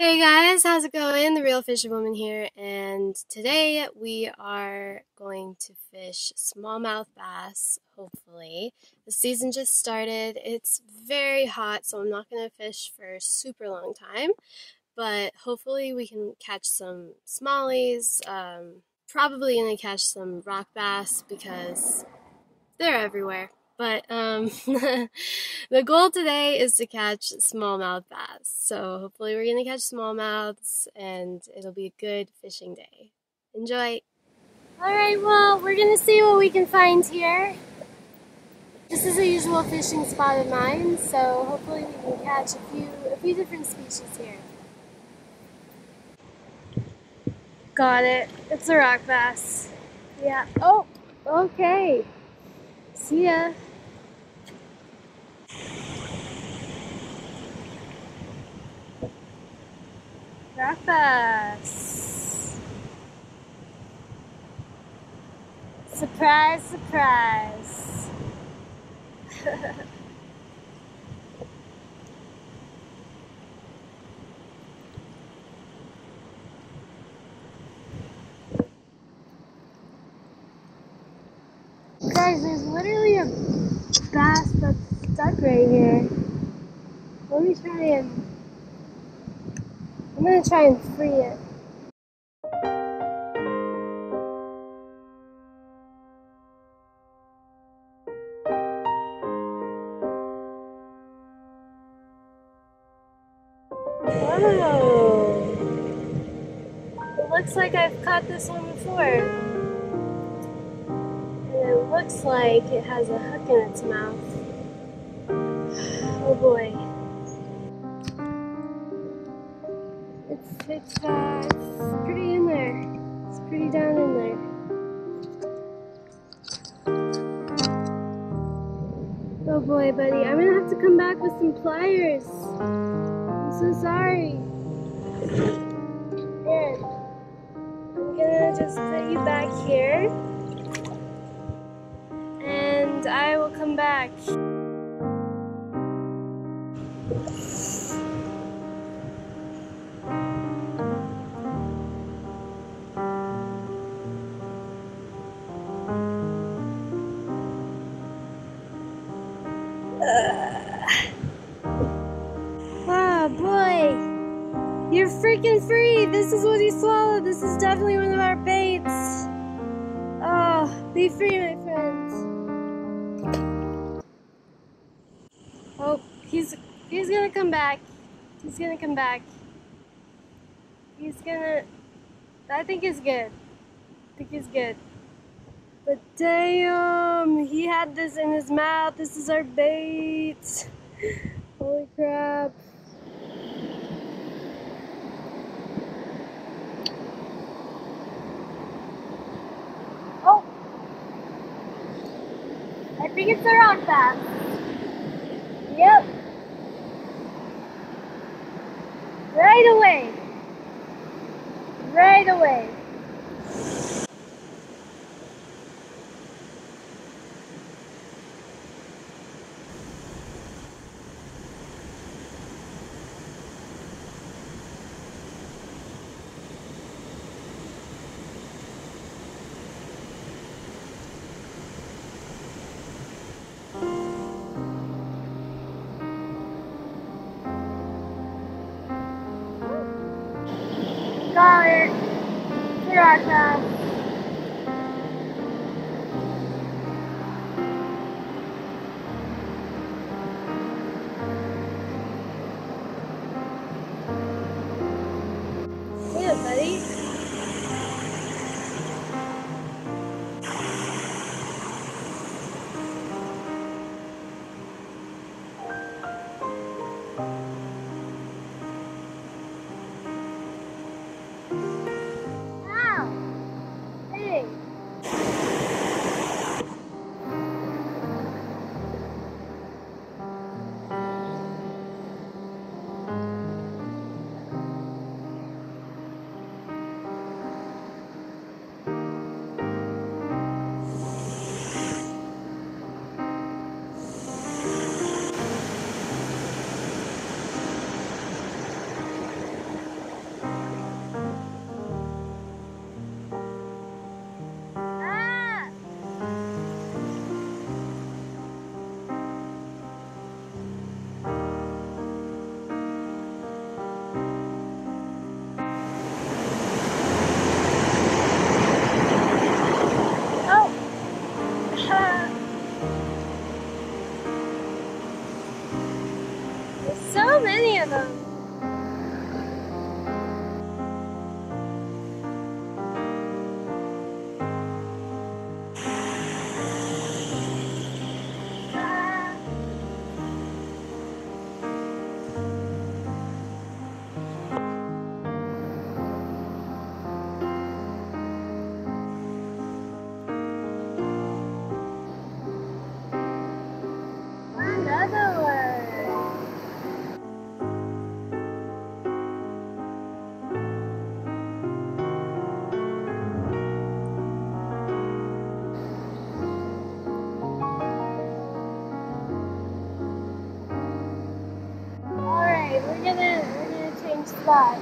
Hey guys, how's it going? The Reel Fisherwoman here, and today we are going to fish smallmouth bass, hopefully. The season just started. It's very hot, so I'm not going to fish for a super long time, but hopefully we can catch some smallies. Um, probably going to catch some rock bass because they're everywhere. But um, the goal today is to catch smallmouth bass. So hopefully we're going to catch smallmouths and it'll be a good fishing day. Enjoy! Alright, well, we're going to see what we can find here. This is a usual fishing spot of mine, so hopefully we can catch a few, a few different species here. Got it. It's a rock bass. Yeah. Oh, okay. See ya. Surprise, surprise. Guys, there's literally a bass that's stuck right here. Let me try and I'm gonna try and free it. Whoa! It looks like I've caught this one before. And it looks like it has a hook in its mouth. Oh boy. It's, it's uh, it's pretty in there. It's pretty down in there. Oh boy, buddy, I'm gonna have to come back with some pliers. I'm so sorry. Here, I'm gonna just put you back here. And I will come back. You're freaking free! This is what he swallowed! This is definitely one of our baits! Oh, be free, my friends! Oh, he's he's gonna come back. He's gonna come back. He's gonna I think he's good. I think he's good. But damn, he had this in his mouth. This is our bait. Holy crap. Think it's a rock bass. Yep. Right away. Right away. It's So many of them. Alright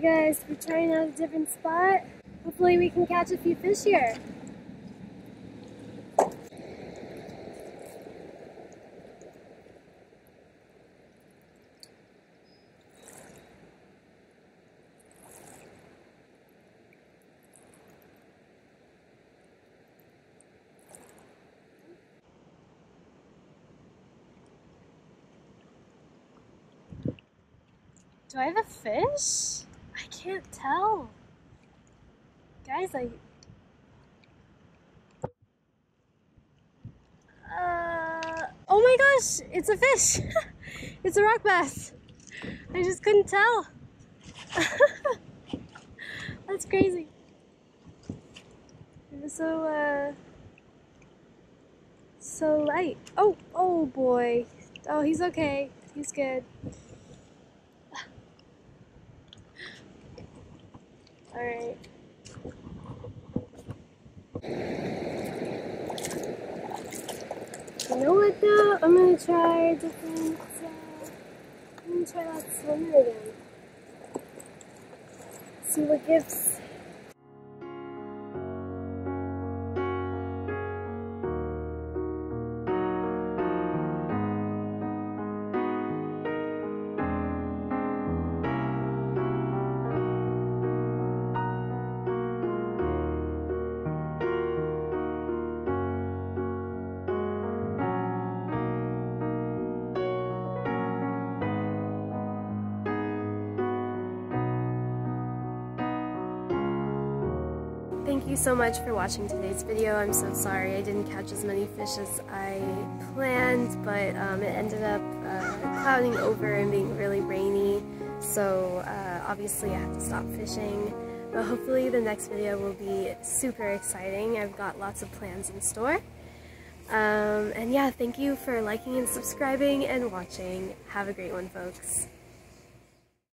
guys, we're trying out a different spot. Hopefully we can catch a few fish here. Do I have a fish? I can't tell. Guys, I... Uh, oh my gosh, it's a fish. it's a rock bass. I just couldn't tell. That's crazy. It was so, uh, so light. Oh, oh boy. Oh, he's okay. He's good. Alright. You know what though? I'm gonna try different, uh, I'm gonna try that swimmer again. See what gives. Thank you so much for watching today's video. I'm so sorry I didn't catch as many fish as I planned, but um, it ended up uh, clouding over and being really rainy, so uh, obviously I had to stop fishing. But hopefully the next video will be super exciting. I've got lots of plans in store. Um, and yeah, thank you for liking and subscribing and watching. Have a great one, folks.